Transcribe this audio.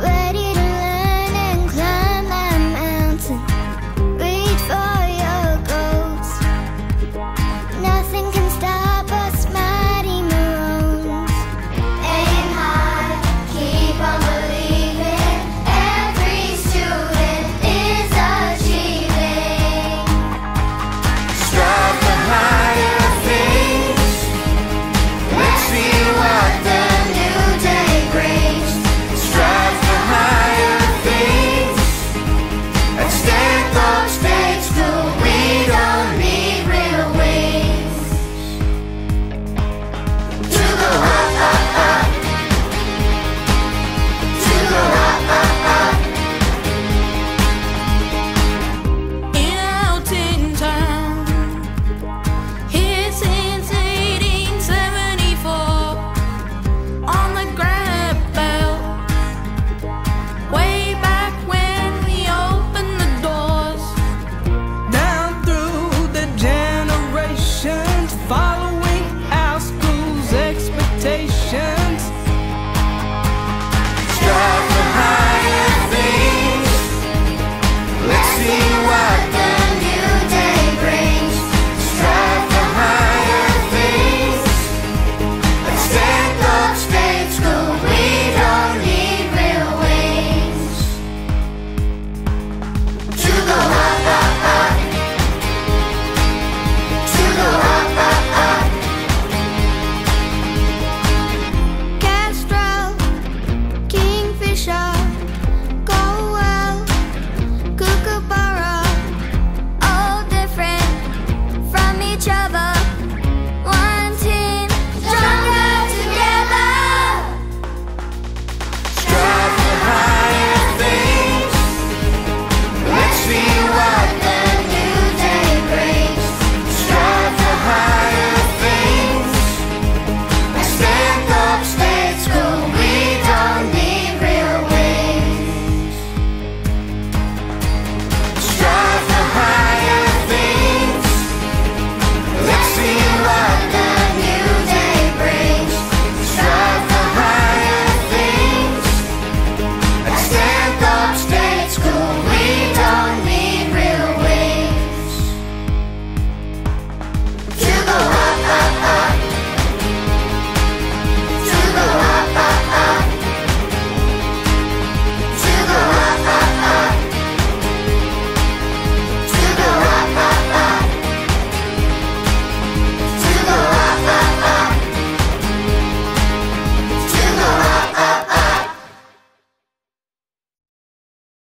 ready